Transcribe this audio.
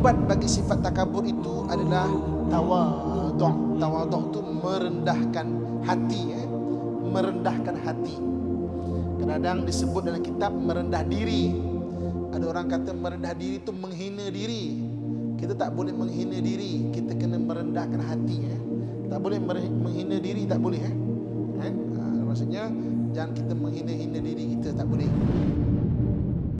ubat bagi sifat takabur itu adalah tawaduk. Tawaduk itu merendahkan hati. Eh? Merendahkan hati. Kadang-kadang disebut dalam kitab merendah diri. Ada orang kata merendah diri itu menghina diri. Kita tak boleh menghina diri. Kita kena merendahkan hati. Eh? Tak boleh menghina diri, tak boleh. Eh? Eh? Ha, maksudnya, jangan kita menghina-hina diri kita, tak boleh.